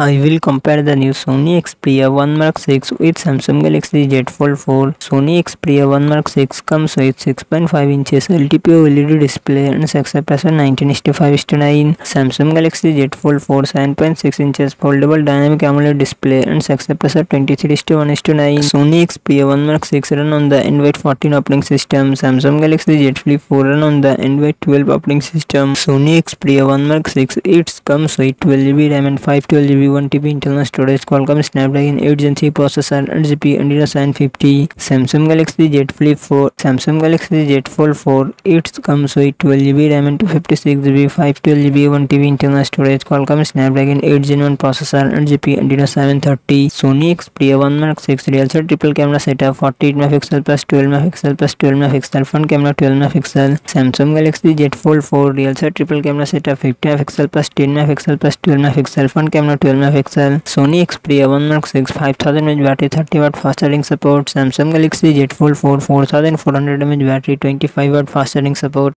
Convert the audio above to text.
I will compare the new Sony Xperia 1 Mark 6 with Samsung Galaxy Z Fold 4. Sony Xperia 1 Mark 6 comes with 6.5 inches LTPO LED display and success 1965 Samsung Galaxy Z Fold 4 7.6 inches foldable dynamic AMOLED display and success 23 one Sony Xperia 1 Mark 6 run on the Android 14 operating system. Samsung Galaxy Z Flip 4 run on the Android 12 operating system. Sony Xperia 1 Mark 6 it comes with 12GB RAM and 512GB one T B internal storage Qualcomm Snapdragon eight gen C processor eight G P अंडीरा seven fifty Samsung Galaxy jet flip four Samsung Galaxy Z फोल four it's come with twelve G B RAM and to fifty six G B five twelve G B one T B internal storage Qualcomm Snapdragon eight gen one processor eight G P अंडीरा seven thirty Soni Xperia one Mark six rear set triple camera setup forty eight megapixel plus twelve megapixel plus twelve megapixel front camera twelve megapixel Samsung Galaxy Z Fold four rear set triple camera setup fifty megapixel plus ten megapixel plus twelve megapixel front camera twelve megapixel, Sony Xperia 1 Mark 6 5000 mAh battery, 30 W fast charging support, Samsung Galaxy Z Fold 4 4400 mAh battery, 25 W fast charging support.